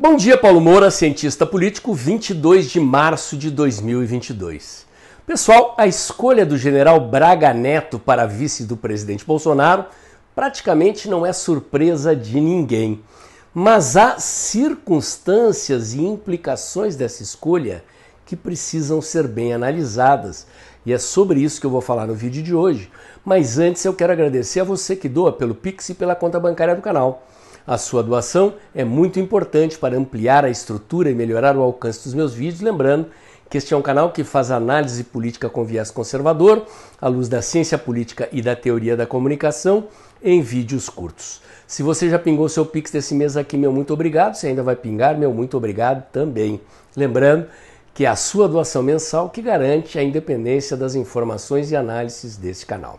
Bom dia, Paulo Moura, cientista político, 22 de março de 2022. Pessoal, a escolha do general Braga Neto para vice do presidente Bolsonaro praticamente não é surpresa de ninguém. Mas há circunstâncias e implicações dessa escolha que precisam ser bem analisadas. E é sobre isso que eu vou falar no vídeo de hoje. Mas antes eu quero agradecer a você que doa pelo Pix e pela conta bancária do canal. A sua doação é muito importante para ampliar a estrutura e melhorar o alcance dos meus vídeos, lembrando que este é um canal que faz análise política com viés conservador, à luz da ciência política e da teoria da comunicação, em vídeos curtos. Se você já pingou seu Pix desse mês aqui, meu muito obrigado. Se ainda vai pingar, meu muito obrigado também. Lembrando que é a sua doação mensal que garante a independência das informações e análises deste canal.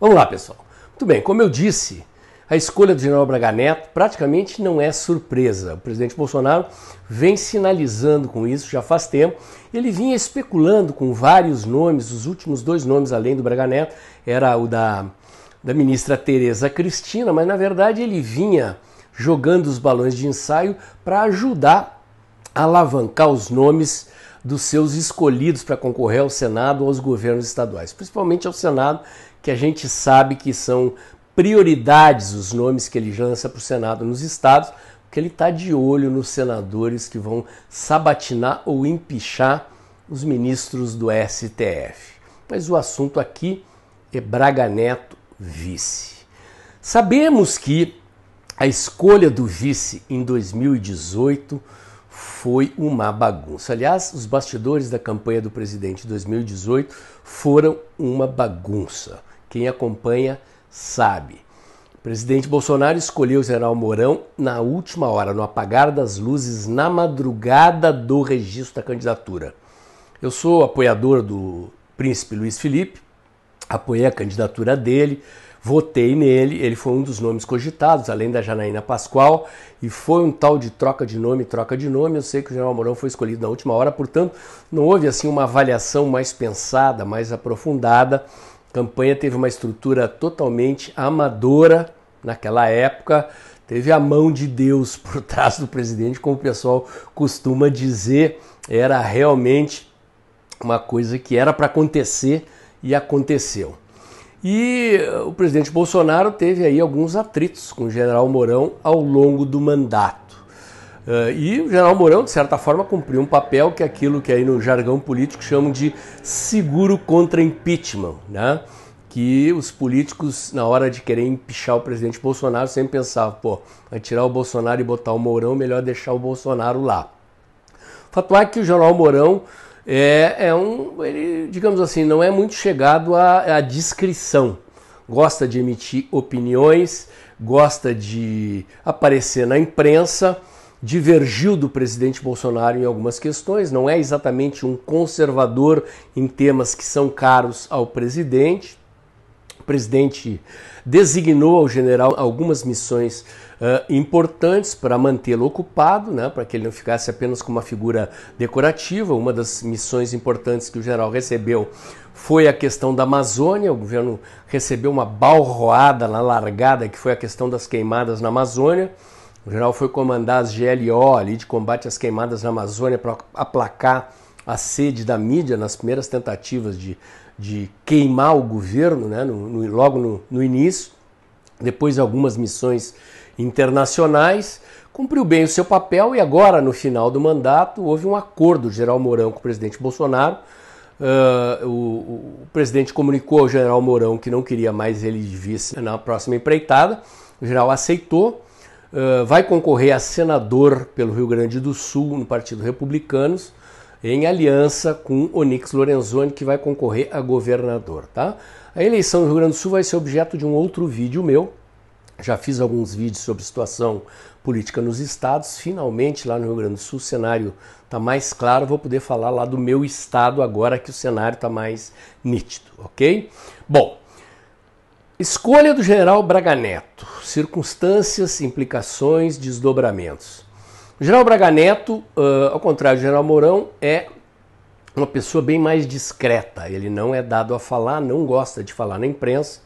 Vamos lá, pessoal. Muito bem, como eu disse, a escolha do general Braga Neto praticamente não é surpresa. O presidente Bolsonaro vem sinalizando com isso já faz tempo. Ele vinha especulando com vários nomes, os últimos dois nomes além do Braga Neto, era o da, da ministra Tereza Cristina, mas na verdade ele vinha jogando os balões de ensaio para ajudar a alavancar os nomes dos seus escolhidos para concorrer ao Senado ou aos governos estaduais, principalmente ao Senado, que a gente sabe que são prioridades os nomes que ele lança para o Senado nos estados, porque ele está de olho nos senadores que vão sabatinar ou empichar os ministros do STF. Mas o assunto aqui é Braga Neto vice. Sabemos que a escolha do vice em 2018 foi uma bagunça. Aliás, os bastidores da campanha do presidente em 2018 foram uma bagunça. Quem acompanha sabe. O presidente Bolsonaro escolheu o general Mourão na última hora, no apagar das luzes, na madrugada do registro da candidatura. Eu sou apoiador do príncipe Luiz Felipe, apoiei a candidatura dele, votei nele, ele foi um dos nomes cogitados, além da Janaína Pascoal, e foi um tal de troca de nome, troca de nome. Eu sei que o general Mourão foi escolhido na última hora, portanto, não houve assim uma avaliação mais pensada, mais aprofundada campanha teve uma estrutura totalmente amadora naquela época. Teve a mão de Deus por trás do presidente, como o pessoal costuma dizer, era realmente uma coisa que era para acontecer e aconteceu. E o presidente Bolsonaro teve aí alguns atritos com o general Mourão ao longo do mandato. Uh, e o general Mourão, de certa forma, cumpriu um papel que é aquilo que aí no jargão político chamam de seguro contra impeachment, né? que os políticos, na hora de querer empichar o presidente Bolsonaro, sempre pensavam, pô, vai tirar o Bolsonaro e botar o Mourão, melhor deixar o Bolsonaro lá. O fato é que o general Mourão é, é um, ele, digamos assim, não é muito chegado à, à discrição. Gosta de emitir opiniões, gosta de aparecer na imprensa, divergiu do presidente Bolsonaro em algumas questões, não é exatamente um conservador em temas que são caros ao presidente. O presidente designou ao general algumas missões uh, importantes para mantê-lo ocupado, né, para que ele não ficasse apenas como uma figura decorativa. Uma das missões importantes que o general recebeu foi a questão da Amazônia. O governo recebeu uma balroada na largada, que foi a questão das queimadas na Amazônia. O general foi comandar as GLO ali de combate às queimadas na Amazônia para aplacar a sede da mídia nas primeiras tentativas de, de queimar o governo, né, no, no, logo no, no início. Depois algumas missões internacionais, cumpriu bem o seu papel e agora, no final do mandato, houve um acordo do general Mourão com o presidente Bolsonaro. Uh, o, o, presidente comunicou ao general Mourão que não queria mais ele de vice na próxima empreitada. O general aceitou vai concorrer a senador pelo Rio Grande do Sul no Partido Republicanos, em aliança com Onix Lorenzoni, que vai concorrer a governador. Tá? A eleição do Rio Grande do Sul vai ser objeto de um outro vídeo meu. Já fiz alguns vídeos sobre situação política nos estados. Finalmente, lá no Rio Grande do Sul, o cenário está mais claro. Vou poder falar lá do meu estado agora que o cenário está mais nítido, ok? Bom, Escolha do general Braga Neto. Circunstâncias, implicações, desdobramentos. O general Braga Neto, uh, ao contrário do general Mourão, é uma pessoa bem mais discreta. Ele não é dado a falar, não gosta de falar na imprensa.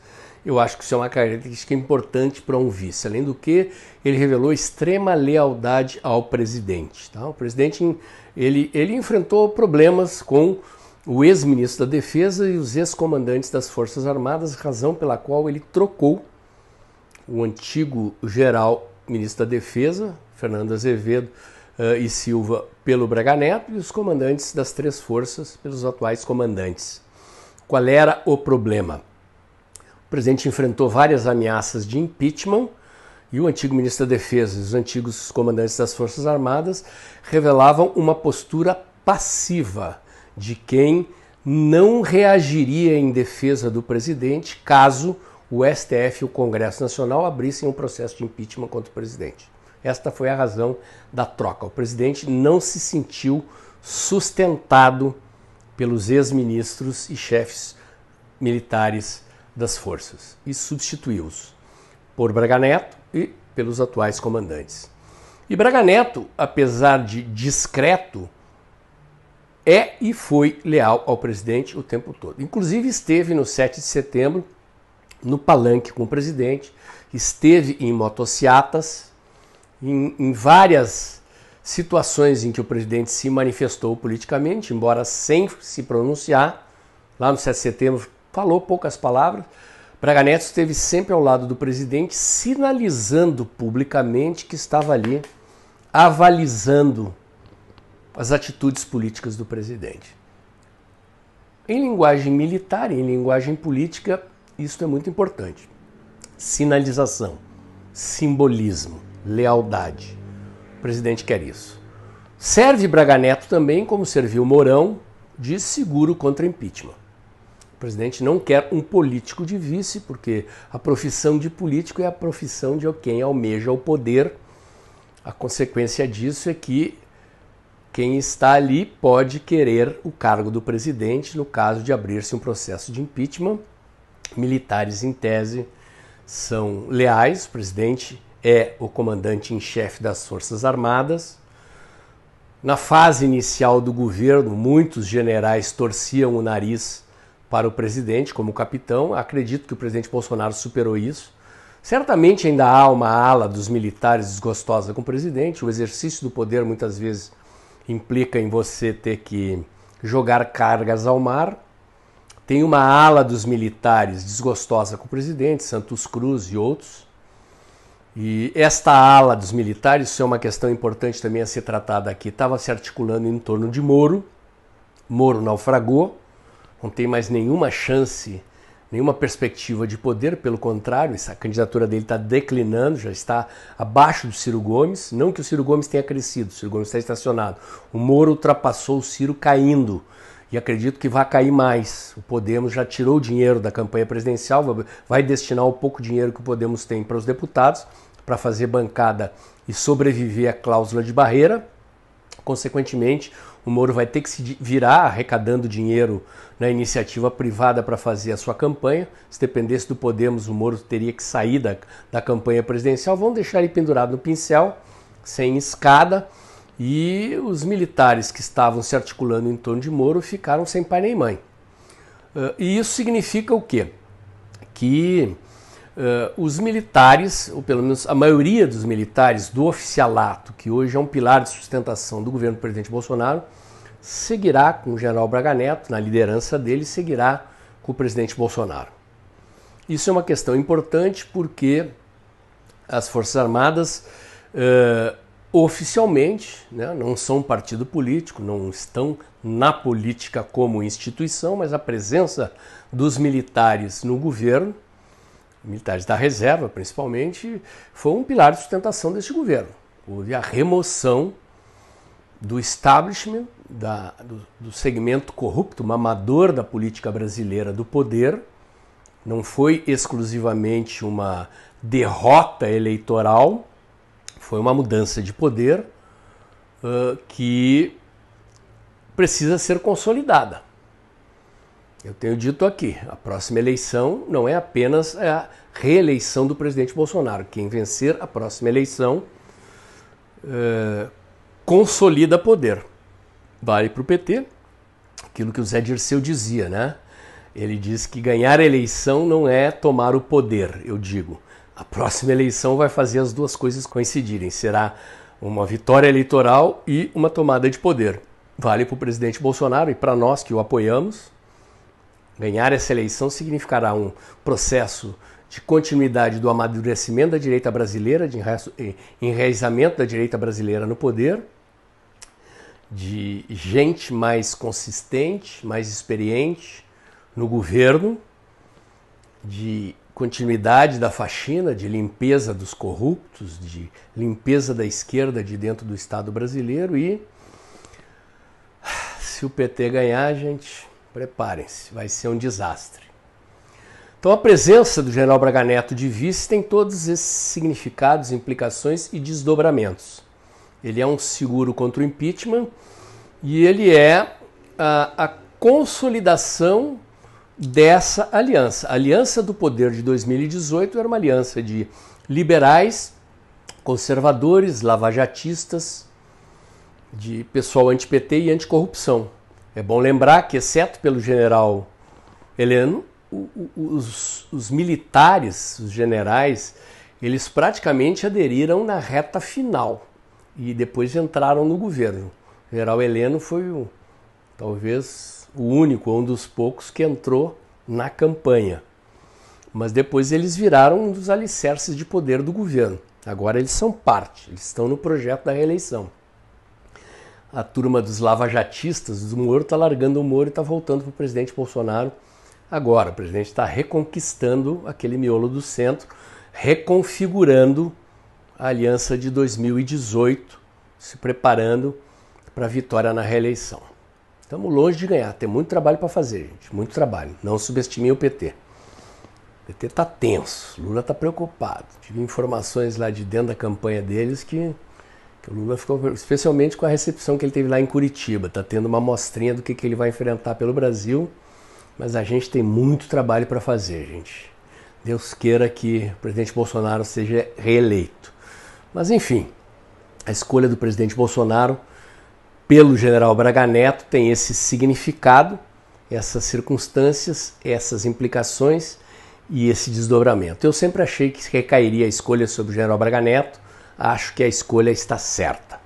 Eu acho que isso é uma característica importante para um vice. Além do que, ele revelou extrema lealdade ao presidente. Tá? O presidente ele, ele enfrentou problemas com o ex-ministro da Defesa e os ex-comandantes das Forças Armadas, razão pela qual ele trocou o antigo geral ministro da Defesa, Fernando Azevedo uh, e Silva, pelo Braga Neto, e os comandantes das três forças pelos atuais comandantes. Qual era o problema? O presidente enfrentou várias ameaças de impeachment e o antigo ministro da Defesa e os antigos comandantes das Forças Armadas revelavam uma postura passiva de quem não reagiria em defesa do presidente caso o STF e o Congresso Nacional abrissem um processo de impeachment contra o presidente. Esta foi a razão da troca. O presidente não se sentiu sustentado pelos ex-ministros e chefes militares das forças e substituiu-os por Braga Neto e pelos atuais comandantes. E Braga Neto, apesar de discreto, é e foi leal ao presidente o tempo todo. Inclusive esteve no 7 de setembro no palanque com o presidente, esteve em motociatas, em, em várias situações em que o presidente se manifestou politicamente, embora sem se pronunciar. Lá no 7 de setembro falou poucas palavras. Braga Neto esteve sempre ao lado do presidente, sinalizando publicamente que estava ali avalizando as atitudes políticas do presidente. Em linguagem militar, em linguagem política, isso é muito importante. Sinalização, simbolismo, lealdade. O presidente quer isso. Serve Braga Neto também, como serviu Mourão, de seguro contra impeachment. O presidente não quer um político de vice, porque a profissão de político é a profissão de quem almeja o poder. A consequência disso é que quem está ali pode querer o cargo do presidente no caso de abrir-se um processo de impeachment. Militares, em tese, são leais, o presidente é o comandante em chefe das Forças Armadas. Na fase inicial do governo, muitos generais torciam o nariz para o presidente como capitão. Acredito que o presidente Bolsonaro superou isso. Certamente ainda há uma ala dos militares desgostosa com o presidente. O exercício do poder muitas vezes implica em você ter que jogar cargas ao mar. Tem uma ala dos militares desgostosa com o presidente, Santos Cruz e outros. E esta ala dos militares, isso é uma questão importante também a ser tratada aqui, estava se articulando em torno de Moro. Moro naufragou, não tem mais nenhuma chance, nenhuma perspectiva de poder, pelo contrário, essa candidatura dele está declinando, já está abaixo do Ciro Gomes. Não que o Ciro Gomes tenha crescido, o Ciro Gomes está estacionado. O Moro ultrapassou o Ciro caindo e acredito que vai cair mais. O Podemos já tirou dinheiro da campanha presidencial, vai destinar o pouco dinheiro que o Podemos tem para os deputados, para fazer bancada e sobreviver à cláusula de barreira. Consequentemente, o Moro vai ter que se virar arrecadando dinheiro na iniciativa privada para fazer a sua campanha. Se dependesse do Podemos, o Moro teria que sair da, da campanha presidencial. Vão deixar ele pendurado no pincel, sem escada. E os militares que estavam se articulando em torno de Moro ficaram sem pai nem mãe. E isso significa o quê? Que uh, os militares, ou pelo menos a maioria dos militares do oficialato, que hoje é um pilar de sustentação do governo do presidente Bolsonaro, seguirá com o general Braga Neto, na liderança dele, seguirá com o presidente Bolsonaro. Isso é uma questão importante porque as Forças Armadas uh, oficialmente né, não são partido político, não estão na política como instituição, mas a presença dos militares no governo, militares da reserva principalmente, foi um pilar de sustentação deste governo. Houve a remoção do establishment, da, do, do segmento corrupto, mamador da política brasileira do poder. Não foi exclusivamente uma derrota eleitoral, foi uma mudança de poder uh, que precisa ser consolidada. Eu tenho dito aqui, a próxima eleição não é apenas a reeleição do presidente Bolsonaro. Quem vencer a próxima eleição uh, consolida poder. Vale para o PT, aquilo que o Zé Dirceu dizia, né? Ele diz que ganhar a eleição não é tomar o poder, eu digo. A próxima eleição vai fazer as duas coisas coincidirem. Será uma vitória eleitoral e uma tomada de poder. Vale para o presidente Bolsonaro e para nós que o apoiamos. Ganhar essa eleição significará um processo de continuidade do amadurecimento da direita brasileira, de enraizamento da direita brasileira no poder, de gente mais consistente, mais experiente no governo, de continuidade da faxina, de limpeza dos corruptos, de limpeza da esquerda de dentro do Estado brasileiro e se o PT ganhar, gente, preparem-se, vai ser um desastre. Então a presença do general Braga Neto de vice tem todos esses significados, implicações e desdobramentos. Ele é um seguro contra o impeachment e ele é a, a consolidação dessa aliança. A Aliança do Poder de 2018 era uma aliança de liberais, conservadores, lavajatistas, de pessoal anti-PT e anticorrupção. É bom lembrar que, exceto pelo general Heleno, os, os militares, os generais, eles praticamente aderiram na reta final e depois entraram no governo. O general Heleno foi o, talvez o único, um dos poucos que entrou na campanha. Mas depois eles viraram um dos alicerces de poder do governo. Agora eles são parte, eles estão no projeto da reeleição. A turma dos lavajatistas do Moro está largando o Moro e está voltando para o presidente Bolsonaro agora. O presidente está reconquistando aquele miolo do centro, reconfigurando a aliança de 2018, se preparando para a vitória na reeleição. Estamos longe de ganhar, tem muito trabalho para fazer, gente, muito trabalho. Não subestime o PT. O PT está tenso, Lula está preocupado. Tive informações lá de dentro da campanha deles que, o Lula ficou, especialmente com a recepção que ele teve lá em Curitiba, está tendo uma amostrinha do que, que ele vai enfrentar pelo Brasil, mas a gente tem muito trabalho para fazer, gente. Deus queira que o presidente Bolsonaro seja reeleito. Mas enfim, a escolha do presidente Bolsonaro pelo general Braga Neto tem esse significado, essas circunstâncias, essas implicações e esse desdobramento. Eu sempre achei que recairia a escolha sobre o general Braga Neto, acho que a escolha está certa.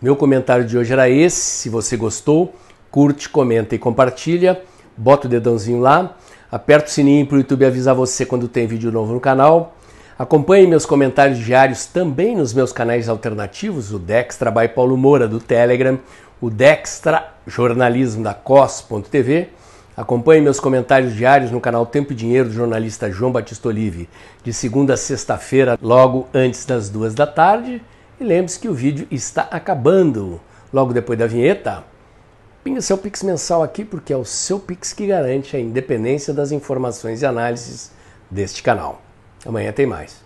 Meu comentário de hoje era esse. Se você gostou, curte, comenta e compartilha. Bota o dedãozinho lá. Aperta o sininho para o YouTube avisar você quando tem vídeo novo no canal. Acompanhe meus comentários diários também nos meus canais alternativos, o Dextra by Paulo Moura do Telegram, o Dextra Jornalismo da COS.tv. Acompanhe meus comentários diários no canal Tempo e Dinheiro do jornalista João Batista Olive, de segunda a sexta-feira, logo antes das duas da tarde. E lembre-se que o vídeo está acabando. Logo depois da vinheta, pinga seu Pix mensal aqui, porque é o seu Pix que garante a independência das informações e análises deste canal. Amanhã tem mais.